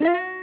Bye.